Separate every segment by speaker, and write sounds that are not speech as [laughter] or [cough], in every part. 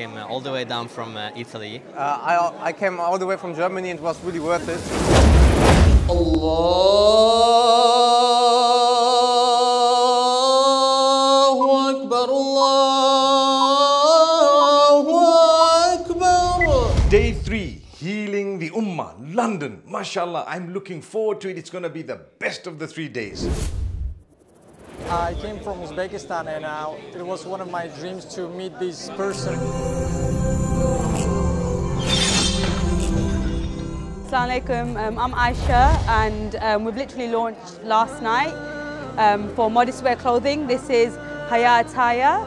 Speaker 1: came uh, all the way down from uh, Italy.
Speaker 2: Uh, I, I came all the way from Germany and it was really worth it.
Speaker 3: Allahu Akbar, Allahu Akbar.
Speaker 4: Day three healing the Ummah, London. Mashallah, I'm looking forward to it. It's going to be the best of the three days.
Speaker 2: I came from Uzbekistan and uh, it was one of my dreams to meet this person.
Speaker 5: Assalamu alaikum, um, I'm Aisha and um, we've literally launched last night um, for modest wear clothing. This is Hayat Haya.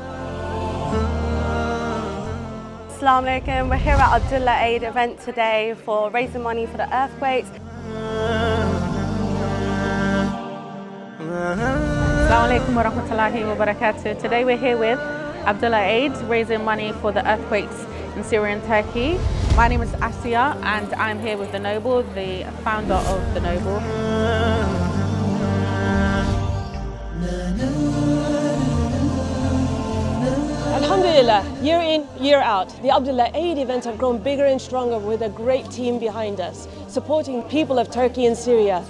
Speaker 6: Assalamu alaikum. We're here at Abdullah Aid event today for raising money for the earthquakes. [laughs]
Speaker 7: Assalamu alaikum wa rahmatullahi wa barakatuh. Today we're here with Abdullah Aid raising money for the earthquakes in Syria and Turkey. My name is Asia and I'm here with The Noble, the founder of The Noble.
Speaker 8: Alhamdulillah, year in, year out, the Abdullah Aid events have grown bigger and stronger with a great team behind us, supporting people of Turkey and Syria.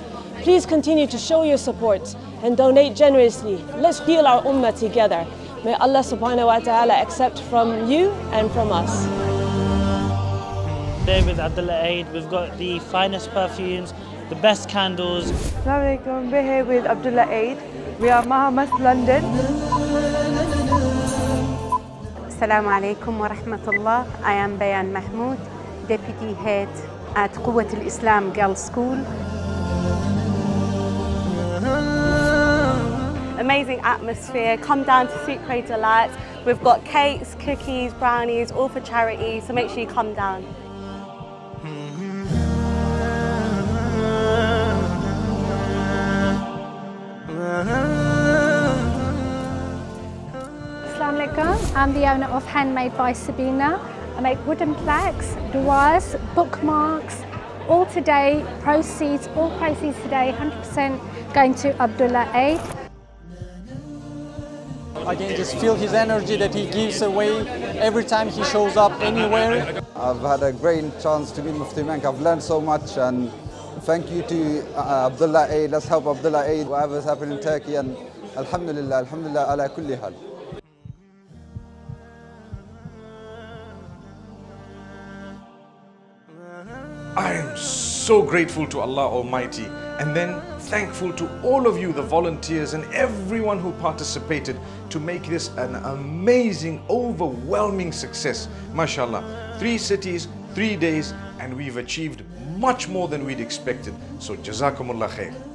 Speaker 8: Please continue to show your support and donate generously. Let's heal our ummah together. May Allah subhanahu wa ta'ala accept from you and from us.
Speaker 9: Today with Abdullah Aid, we've got the finest perfumes, the best candles.
Speaker 10: Assalamu alaikum. We're here with Abdullah Aid. We are Mahamas London.
Speaker 11: Assalamu alaikum wa rahmatullah. I am Bayan Mahmoud, Deputy Head at Quwwat al-Islam Girls School.
Speaker 6: Amazing atmosphere. Come down to Quay Delights. We've got cakes, cookies, brownies, all for charity. So make sure you come down.
Speaker 12: I'm the owner of Handmade by Sabina. I make wooden plaques, doors, bookmarks, all today, proceeds, all proceeds today, 100% going to Abdullah Aid.
Speaker 2: I can just feel his energy that he gives away every time he shows up anywhere.
Speaker 13: I've had a great chance to meet Mufti Menk. I've learned so much and thank you to uh, Abdullah Aid. Let's help Abdullah Aid, whatever's happening in Turkey and Alhamdulillah, Alhamdulillah ala kulli hal.
Speaker 4: I am so grateful to Allah Almighty and then thankful to all of you, the volunteers and everyone who participated to make this an amazing, overwhelming success. MashaAllah. Three cities, three days, and we've achieved much more than we'd expected. So, Jazakumullah khair.